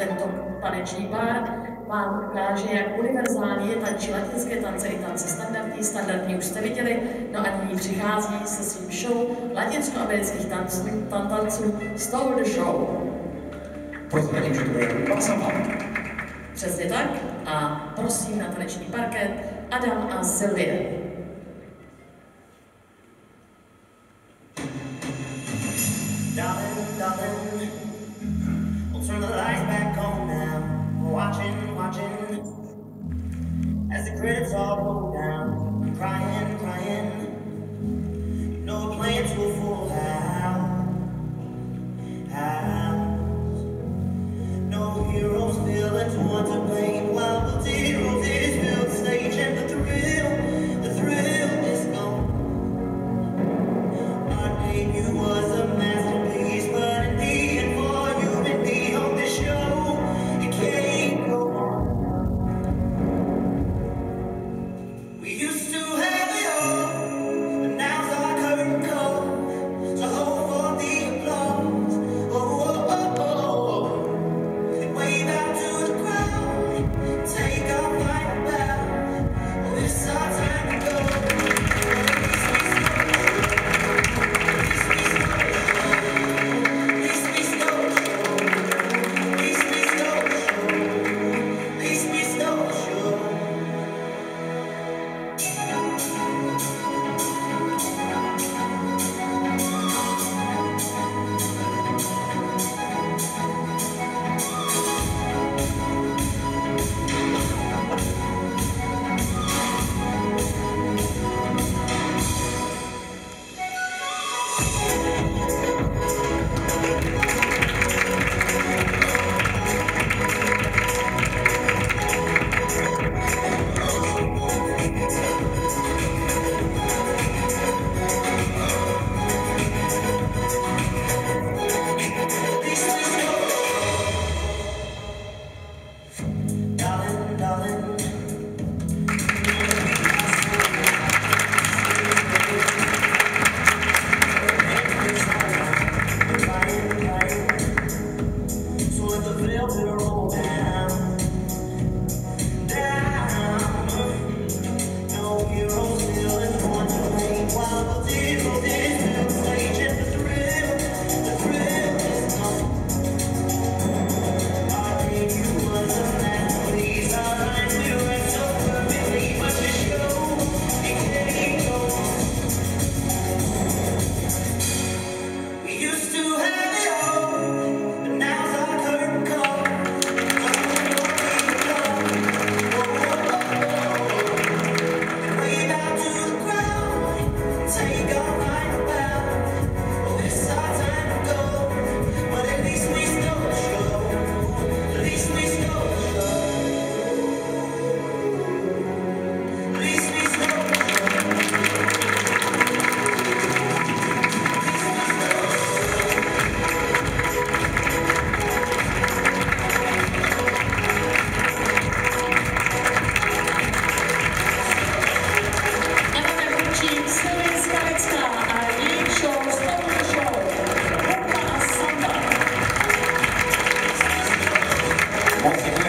tento taneční pár vám ukáže, jak univerzální je tančí latinské tance i tance standardní. Standardní už jste viděli, no a nyní přichází se svým show latinskoamerických tanců, tan tanců Stole the Show. Prozradím, že to bude jako dva. Přesně tak a prosím na taneční parket Adam a Sylvie. down Música